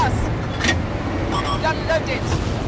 us! Gun loaded!